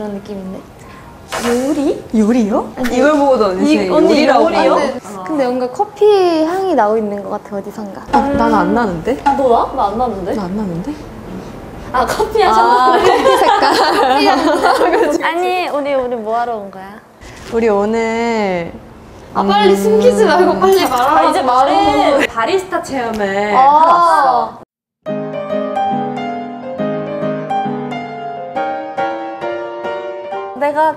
그런 느낌인데. 요리? 요리요? 아니, 이걸 보고도 언니 언니 요리라고 요리요? 하네. 근데 뭔가 커피 향이 나고 있는 것 같아 어디선가. 아, 나는 안 나는데? 뭐야? 나 안 나는데? 나 안 나는데? 아 커피 하셨나? 아, 커피 색깔. 아니 우리 우리 뭐 하러 온 거야? 우리 오늘 아 빨리 숨기지 말고 빨리 말하라. 아, 이제 말해. 바리스타 체험을 아. 하러 왔어.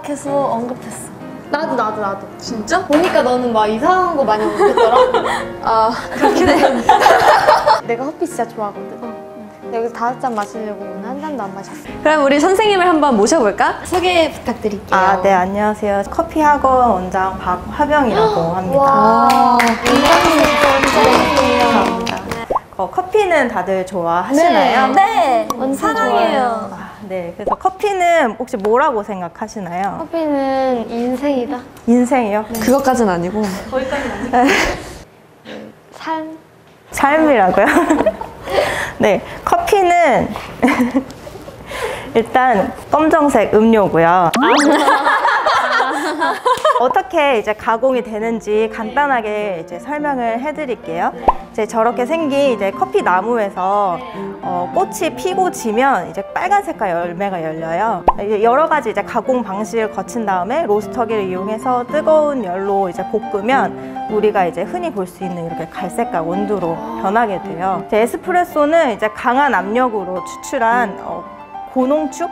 계속 언급했어. 나도 나도 나도. 진짜? 보니까 너는 막 이상한 거 많이 언급했더라. 아, 그렇긴 해. 내가 커피 진짜 좋아하거든. 근데 여기서 다섯 잔 마시려고 오늘 한 잔도 안 마셨어. 그럼 우리 선생님을 한번 모셔볼까? 소개 부탁드릴게요. 아, 네, 안녕하세요. 커피 학원 원장 박화병이라고 합니다. 와. 감사합니다. 어, 커피는 다들 좋아하시나요? 네. 완전 사랑해요. 아, 네, 그래서 커피는 혹시 뭐라고 생각하시나요? 커피는 인생이다. 인생이요? 그것까진 아니고. 삶. 삶이라고요? 네, 커피는 일단 검정색 음료고요. 어떻게 이제 가공이 되는지 간단하게 이제 설명을 해드릴게요. 이제 저렇게 생긴 이제 커피 나무에서 어, 꽃이 피고 지면 이제 빨간 색깔 열매가 열려요. 여러 가지 이제 가공 방식을 거친 다음에 로스터기를 이용해서 뜨거운 열로 이제 볶으면 우리가 이제 흔히 볼 수 있는 이렇게 갈색깔 원두로 변하게 돼요. 이제 에스프레소는 이제 강한 압력으로 추출한 어, 고농축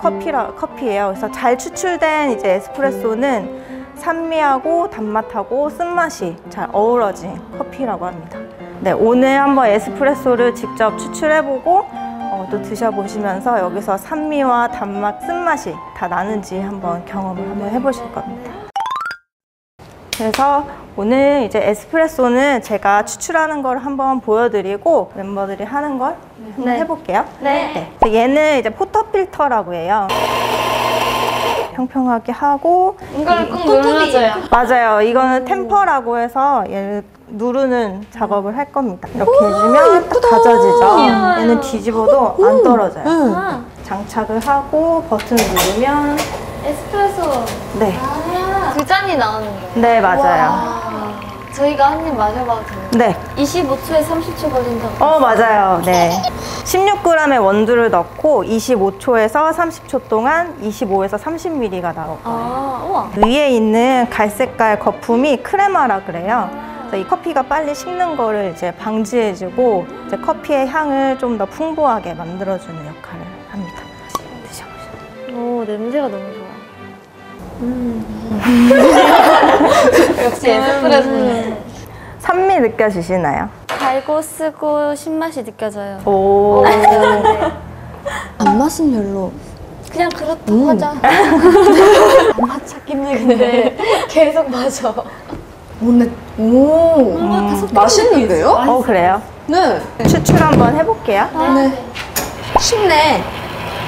커피라 커피예요. 그래서 잘 추출된 이제 에스프레소는 산미하고 단맛하고 쓴맛이 잘 어우러진 커피라고 합니다. 네, 오늘 한번 에스프레소를 직접 추출해보고 어, 또 드셔보시면서 여기서 산미와 단맛, 쓴맛이 다 나는지 한번 경험을 한번 해보실 겁니다. 그래서 오늘 이제 에스프레소는 제가 추출하는 걸 한번 보여드리고 멤버들이 하는 걸 한번 네. 해볼게요. 네. 그래서 얘는 이제 포터 필터라고 해요. 평평하게 하고 이걸 꼭 눌러줘요. 맞아요. 이거는 템퍼라고 해서 얘를 누르는 작업을 할 겁니다. 이렇게 해주면 딱 다져지죠. 귀여워요. 얘는 뒤집어도 안 떨어져요. 아, 장착을 하고 버튼을 누르면 에스프레소. 네, 아, 두 잔이 나오는 거예요. 네 맞아요. 와. 저희가 한 입 마셔봐도 돼요? 네, 25초에 30초 걸린다고. 어 맞아요. 네. 16g의 원두를 넣고 25초에서 30초 동안 25에서 30ml가 나올 거예요. 아, 우와. 위에 있는 갈색깔 거품이 크레마라 그래요. 그래서 이 커피가 빨리 식는 거를 이제 방지해주고 이제 커피의 향을 좀 더 풍부하게 만들어주는 역할을 합니다. 드셔보세요. 오, 냄새가 너무 좋아. 역시 에스프레소는 산미 느껴지시나요? 달고 쓰고 신맛이 느껴져요. 오. 안 맛은 별로. 그냥 그렇다고 하자. 맛 찾긴 해, 근데 계속 마셔. 오늘, 오. 맛있는데요? 어 그래요? 네. 추출 한번 해볼게요. 네. 쉽네.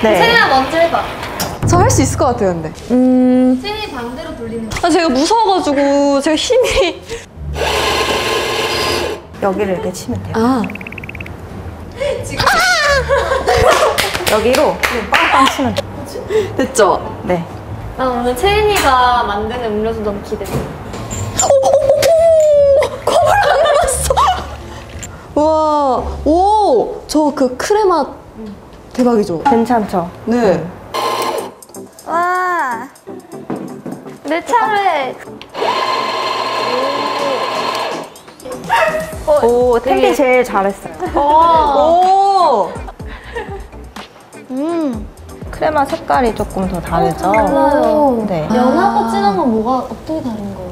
네. 세리나 먼저 해봐. 저 할 수 있을 것 같아요, 근데. 음. 세리 반대로 돌리는 거. 아, 제가 무서워가지고, 제가 힘이. 여기를 이렇게 치면 돼요. 아. 여기로 빵빵 치면 돼요. 됐죠? 네. 나 오늘 채린이가 만드는 음료수 너무 기대돼. 컵을 안 봤어. 와, 오, 저 그 크레마 대박이죠? 괜찮죠? 네. 와. 내 차례. 오, 템피 제일 잘했어요. 오, 음. 크레마 색깔이 조금 더 다르죠? 달라요. 네. 연하고 진한 건 뭐가 어떻게 다른 거예요?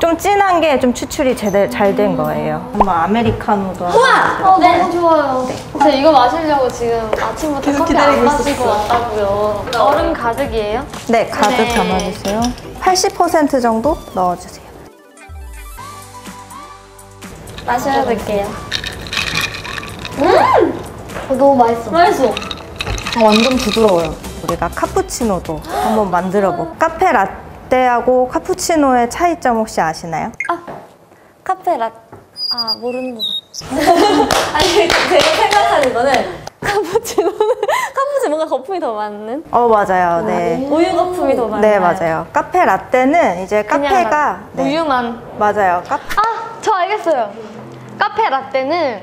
좀 진한 게 좀 추출이 제대로 잘 된 거예요. 한번 아메리카노도 하나 어, 너무 좋아요. 제가 이거 마시려고 지금 아침부터 계속 커피 기다리고 안 마시고 있었어. 왔다고요. 얼음 가득이에요? 네, 가득 네. 담아주세요. 80% 정도 넣어주세요. 마셔볼게요. 음! 어, 너무 맛있어. 맛있어. 아, 완전 부드러워요. 우리가 카푸치노도 한번 만들어볼게요. 카페 라떼하고 카푸치노의 차이점 혹시 아시나요? 카페 라, 아, 모르는 거 같아. 아니, 제가 생각하는 거는 뭔가 거품이 더 많은? 어 맞아요. 네. 우유 거품이 더 많은? 네 맞아요. 카페 라떼는 이제 카페가 라- 네, 우유만. 맞아요. 카 아, 저 알겠어요. 카페 라떼는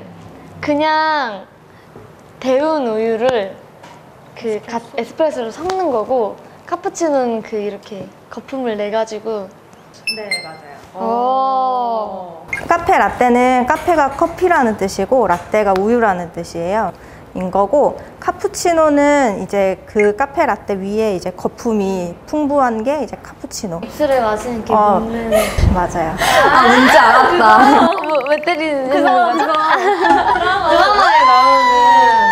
그냥 데운 우유를 그 가- 에스프레소로 섞는 거고 카푸치노는 그 이렇게 거품을 내 가지고. 네 맞아요. 오. 카페 라떼는 카페가 커피라는 뜻이고 라떼가 우유라는 뜻이에요. 인 거고 카푸치노는 이제 그 카페 라떼 위에 이제 거품이 풍부한 게 이제 카푸치노. 입술에 맞으면 이렇게 어. 먹는. 맞아요. 아, 뭔지 알았다. 뭐, 왜 때리는 그거 그거 드라마에 나오는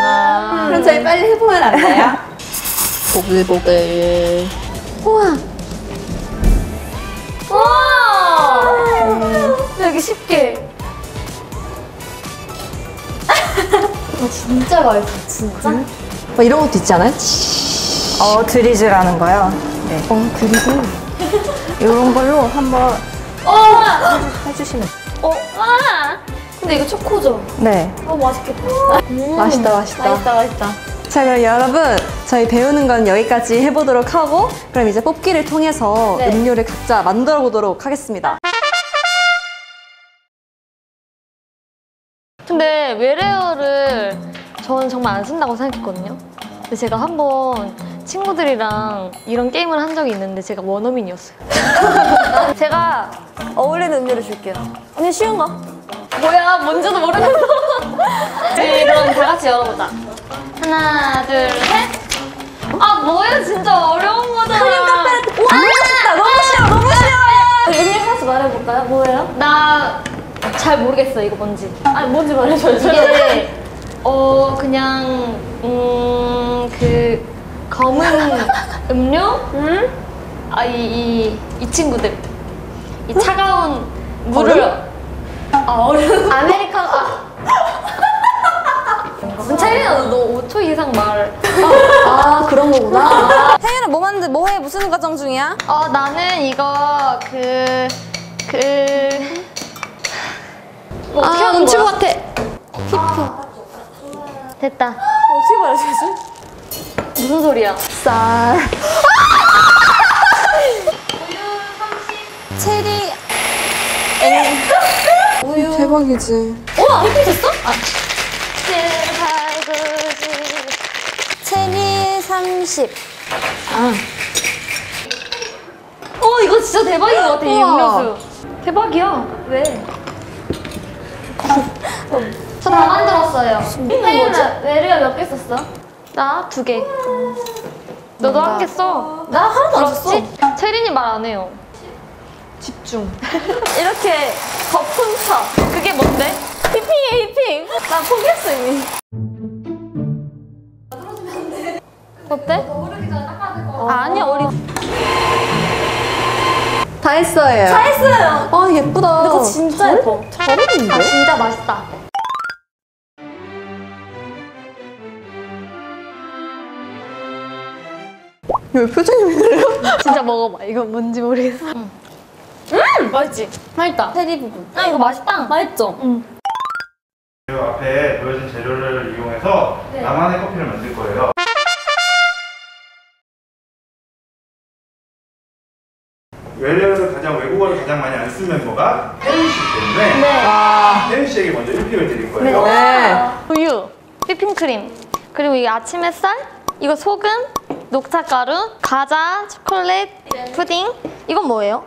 아. 그럼 저희 빨리 해보면 안 돼요? 보글보글. 우와. 와 여기 쉽게 아 진짜 맛있어 진짜 뭐 이런 것도 있지 않아요? 어 드리즈라는 거요. 네. 어, 그리고. 이런 걸로 한번 어! 해주시면. 어? 아! 근데 이거 초코죠? 네. 어 맛있겠다 맛있다, 맛있다. 맛있다 맛있다 자, 그럼 여러분, 저희 배우는 건 여기까지 해보도록 하고, 그럼 이제 뽑기를 통해서 네. 음료를 각자 만들어 보도록 하겠습니다. 근데 외래어를 저는 정말 안 쓴다고 생각했거든요. 근데 제가 한번 친구들이랑 이런 게임을 한 적이 있는데 제가 원어민이었어요. 제가 어울리는 음료를 줄게요. 언니 쉬운 거. 뭐야 뭔지도 모르겠어. 네, 그럼 다 같이 열어보자. 하나 둘 셋. 아 뭐야 진짜 어려운 거잖아. 크림 카페 와 진짜 너무 싫어 너무 싫어. 얘기 하나씩 말해볼까요? 뭐예요? 나 잘 모르겠어 이거 뭔지. 아 뭔지 말해줘요. 이게 어 그냥 음그 검은 음료? 음? 아이 이 이 친구들 이 차가운 물을 아 얼음 아메리카노 아. 차이나 너 5초 이상 말. 아, 그런 거구나. 혜연아, 뭐 만드, 뭐 해? 무슨 과정 중이야? 어 나는 이거 그 그. 뭐 어떻게 아, 하는 눈치 거야? 것 같아. 됐다. 어떻게 말해주지? 무슨 소리야? 쌀. 체리. 우유. 대박이지. 어 이렇게 됐어? 아. 체리 30. 어 이거 진짜 대박인 것 같아 이 우와. 음료수. 대박이야. 왜? 저 다 만들었어요. 혜윤아 외래어 몇개 썼어? 나 두 개. 너도 한 개 써. 나 하나도 안 썼어. 채린이 말 안 해요. 집중. 이렇게 거품차. 그게 뭔데? 휘핑이야 휘핑. 나 포기했어 이미. 어때? 아, 아니야 우리 다 했어요. 다 했어요. 아, 예쁘다. 근데 그거 진짜 예뻐. 잘했는데? 아 진짜 맛있다. 왜 표정이 왜 그래요? 진짜 먹어봐. 이거 뭔지 모르겠어. 음, 맛있지? 맛있다. 체리 부분. 아 이거 맛있다. 맛있죠? 응. 그 앞에 보여진 재료를 이용해서 네. 나만의 커피를 만들 거예요. 외래어를 가장 외국어를 가장 많이 안쓴 멤버가 혜윤 씨 때문에 네. 아. 혜윤 씨에게 먼저 1픽을 드릴 거예요. 네. 우유, 휘핑크림, 그리고 이 아침 햇살, 이거 소금, 녹차가루, 과자, 초콜릿, 푸딩. 이건 뭐예요?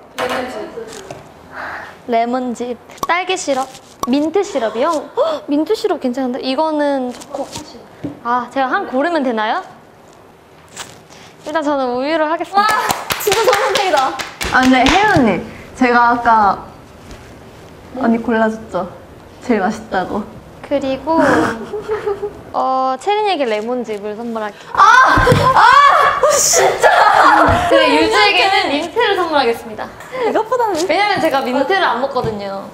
레몬즙, 딸기 시럽, 민트 시럽이요? 헉, 민트 시럽 괜찮은데? 이거는 초코. 아, 제가 한 고르면 되나요? 일단 저는 우유를 하겠습니다. 진짜 좋은 선택이다. 아, 근데 혜연 언니. 제가 아까 언니 골라줬죠? 제일 맛있다고. 그리고 어 체린에게 레몬즙을 선물할게요. 아! 아! 진짜! 그리고 유주에게는 민트를 선물하겠습니다. 이것보다는. 왜냐면 제가 민트를 안 먹거든요.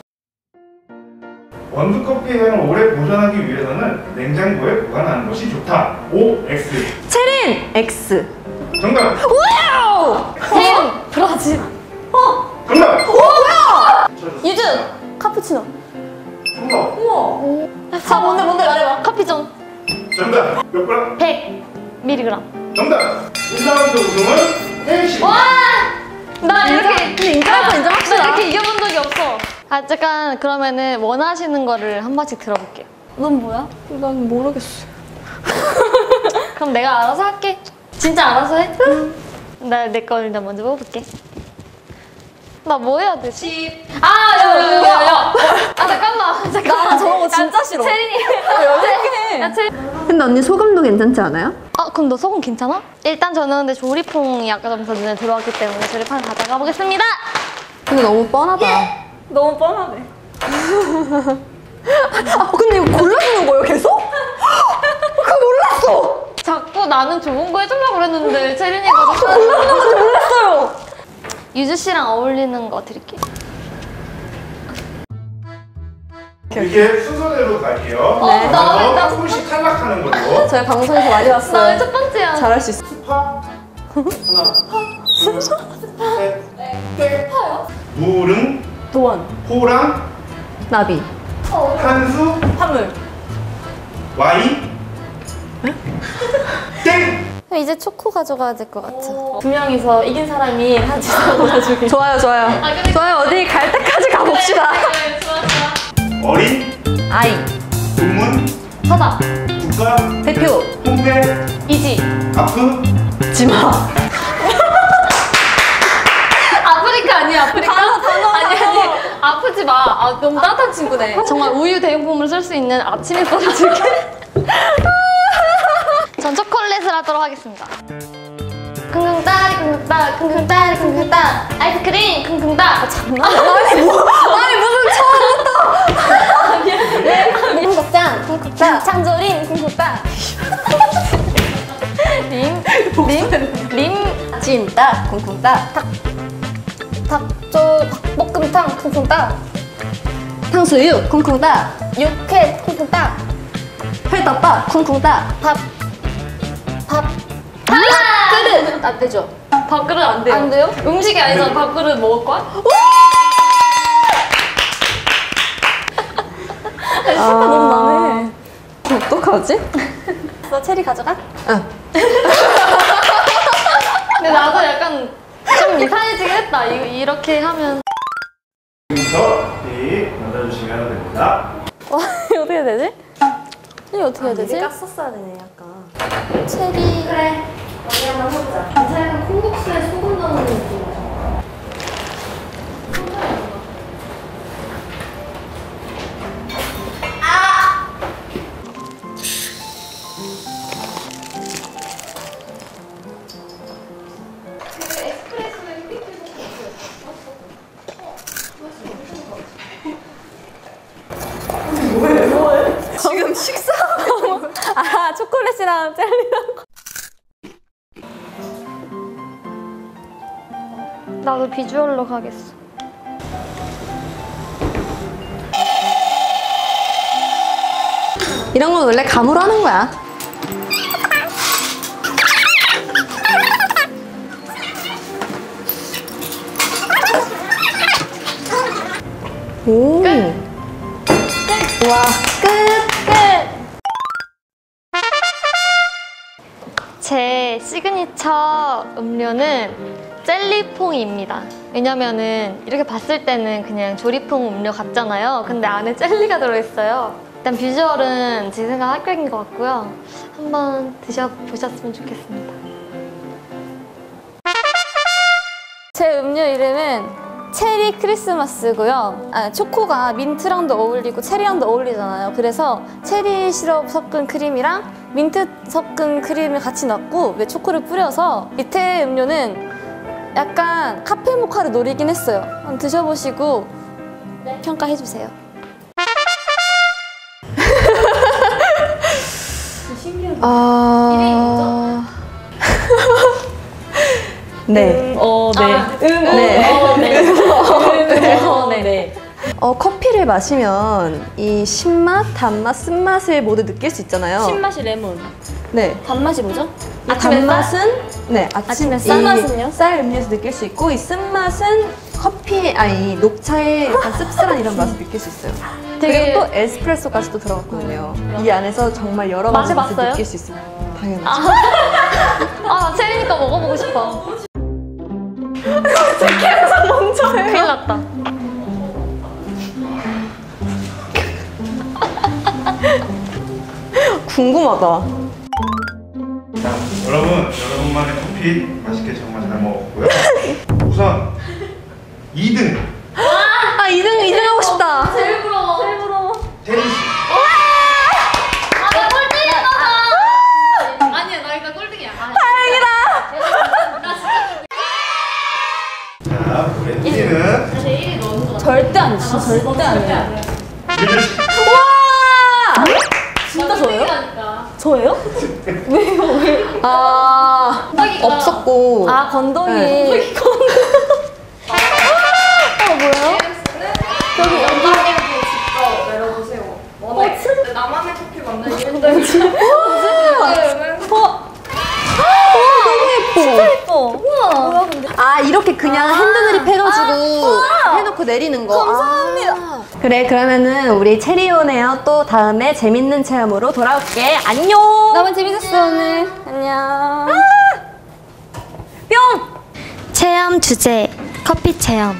원두 커피 향을 오래 보존하기 위해서는 냉장고에 보관하는 것이 좋다. O, X. 체린! X. 정답. 체린 브라질. 정답. 유주 카푸치노. 정답. 자 뭔데 뭔데 말해봐. 커피 좀. 정답. 몇 번? 100. 미리그램. 정답! 1라운드 우승은 혜인 씨. 나 이렇게 근데 인정할 거 인정합시다. 나 이렇게 이겨본 적이 없어. 아 잠깐 그러면은 원하시는 거를 한 번씩 들어볼게요. 넌 뭐야? 난 모르겠어. 그럼 내가 알아서 할게. 진짜 알아서 해? 나내 거 일단 먼저 뽑을게. 나 뭐 해야 되지? 아, 야, 야, 야, 야. 아, 잠깐만. 잠깐만. 나 저런 거 진짜 싫어. 체린이. 야, 체린. 근데 언니 소금도 괜찮지 않아요? 아, 그럼 너 소금 괜찮아? 일단 저는 근데 조리퐁이 아까 전부터 눈에 들어왔기 때문에 조리퐁 가져가 보겠습니다. 근데 너무 뻔하다. 너무 뻔하네. 아, 근데 이거 골라주는 거예요, 계속? 나는 좋은 거 해주려고 그랬는데 체린이가 자꾸 몰랐어요! 유주 씨랑 어울리는 거 드릴게요. 이게 순서대로 갈게요. 어, 나 왜- 나 조금씩 탈락하는 걸로. 저희 방송에서 많이 나 왜 봤어요. 첫 번째야? 잘할 수 있어. 파. 하나, 둘, 셋, 넷. 물은 도원. 호랑 나비. 한수 화물. 와 이 땡. 이제 초코 가져가야 될 것 같아. 두 명이서 이긴 사람이 하지 골라주기. 좋아요, 좋아요. 아, 근데- 좋아요, 어디 갈 때까지 가봅시다. 그래, 좋아, 좋아. 어린 아이, 동문 서다, 국가 대표, 홍대 이지. 아프 지마. 아프리카 아니야, 아프리카? 아니, 아니, 아프지 마. 아, 너무 따뜻한 친구네. 정말 우유 대용품으로 쓸수 있는 아침에 썰어줄게. 전 초콜릿을 하도록 하겠습니다. 쿵쿵따리, 쿵쿵따, 쿵쿵따리, 쿵쿵따. 아이스크림, 쿵쿵따. 아, 장난 아니, 뭐, 아니, 무슨 처음부터. 콩국장, 콩국장. 창조림, 콩국장. 림, 림, 림. 찐따, 쿵쿵따. 닭조 볶음탕, 콩국장. 탕수육, 쿵쿵따. 육회, 콩국장. 회덮밥, 쿵쿵따. 밥, 밥. 밥그릇 안 되죠? 밥그릇 안 돼요. 안 돼요? 음식이 아니잖아. 밥그릇 먹을 거야? 아, 너무 나네. 어떡하지? 너 체리 가져가? 응. 근데 나도 약간 좀 이상해지긴 했다. 이, 이렇게 하면. 부터 이 만들어주시면 됩니다. 어떻게 되지? 이게 어떻게 해야 되지? 깠었어야 되네, 약간. 체리. 그래. 언니 한번 해보자. 약간 콩국수에 소금 넣는 느낌이야. 비주얼로 가겠어. 이런 건 원래 감으로 하는 거야. 오. 와, 끝! 제 시그니처 음료는 젤리퐁입니다. 왜냐면은 이렇게 봤을 때는 그냥 조리퐁 음료 같잖아요. 근데 안에 젤리가 들어있어요. 일단 visual은 제 생각 합격인 것 같고요. 한번 드셔보셨으면 좋겠습니다. 제 음료 이름은 체리 크리스마스고요. 아, 초코가 민트랑도 어울리고 체리랑도 어울리잖아요. 그래서 체리 시럽 섞은 크림이랑 민트 섞은 크림을 같이 넣고 위에 초코를 뿌려서 밑에 음료는 약간 카페 모카를 노리긴 했어요. 한번 드셔보시고 평가해 주세요. 아. 네. 어, 네. 네. 어, 네. 어, 네. 네. 어, 커피를 마시면 이 신맛, 단맛, 쓴맛을 모두 느낄 수 있잖아요. 신맛이 레몬. 네. 단맛이 뭐죠? 이 단맛은 네 아침 아침에 이 쌀맛은요? 쌀 음료에서 느낄 수 있고 이 쓴맛은 커피 아니 녹차의 약간 씁쓸한 이런 맛을 느낄 수 있어요. 되게- 그리고 또 에스프레소까지도 들어갔거든요. 이 안에서 정말 여러 가지 맛을 마셔봤어요? 느낄 수 있어요. 당연하죠. 아, 나 체리니까 먹어보고 싶어. 계속 멈춰요. 큰일 났다. 궁금하다. 자, 여러분, 여러분만의 커피 맛있게 정말 잘 먹었고요. 우선 2등 아 2등 2등 하고 싶다. 제일 부러워. 제일 부러워. 테리 씨. 아, 나 꼴등이야. 아니야, 나 일단 꼴등이야. 다행이다. 나 진짜 자, 우리 1위는 내 1위 너무 좋아. 절대 안 줘. 절대 아니에요. 유주 씨. 진짜 저예요? 저예요? 아 없었고. 아 건더기. 네. 어 뭐예요? 예뻐. 우와. 뭐야 근데? 아 이렇게 그냥 핸드드립 해가지고 해놓고 내리는 거. 감사합니다. 그래 그러면은 우리 체리온에어 또 다음에 재밌는 체험으로 돌아올게. 안녕. 너무 재밌었어 오늘. 안녕. 뿅. 체험 주제 커피 체험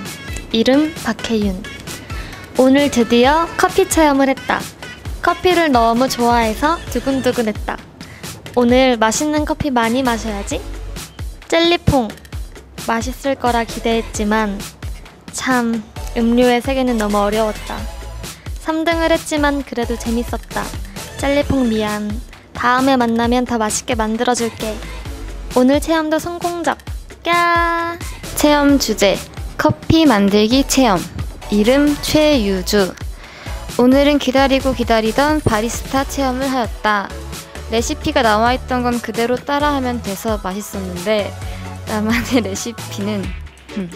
이름 박혜윤 오늘 드디어 커피 체험을 했다 커피를 너무 좋아해서 두근두근했다 오늘 맛있는 커피 많이 마셔야지 젤리퐁 맛있을 거라 기대했지만 참 음료의 세계는 너무 어려웠다. 3등을 했지만 그래도 재밌었다. 젤리퐁 미안. 다음에 만나면 더 맛있게 만들어줄게. 오늘 체험도 성공적. 까 체험 주제. 커피 만들기 체험. 이름 최유주. 오늘은 기다리고 기다리던 바리스타 체험을 하였다. 레시피가 나와 있던 건 그대로 따라하면 돼서 맛있었는데 나만의 레시피는 음,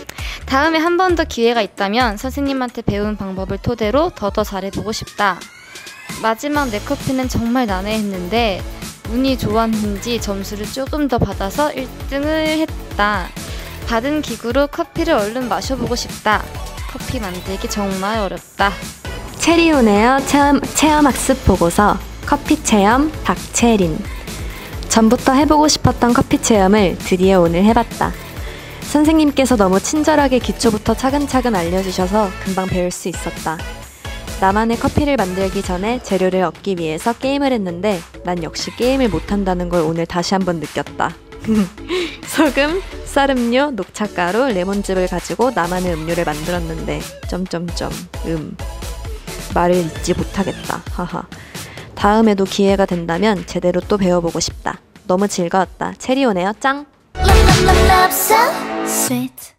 다음에 한 번 더 기회가 있다면 선생님한테 배운 방법을 토대로 더더 잘해보고 싶다 마지막 내 커피는 정말 난해했는데 운이 좋았는지 점수를 조금 더 받아서 1등을 했다. 받은 기구로 커피를 얼른 마셔보고 싶다. 커피 만들기 정말 어렵다. 체리온에어 체험, 체험학습 보고서 커피 체험 박채린 전부터 해보고 싶었던 커피 체험을 드디어 오늘 해봤다. 선생님께서 너무 친절하게 기초부터 차근차근 알려주셔서 금방 배울 수 있었다. 나만의 커피를 만들기 전에 재료를 얻기 위해서 게임을 했는데 난 역시 게임을 못한다는 걸 오늘 다시 한번 느꼈다. 소금, 쌀음료, 녹차가루, 레몬즙을 가지고 나만의 음료를 만들었는데 점점점 음 말을 잊지 못하겠다. 하하. 다음에도 기회가 된다면 제대로 또 배워보고 싶다. 너무 즐거웠다. 체리오네요. 짱! Love, love, love, love, so sweet.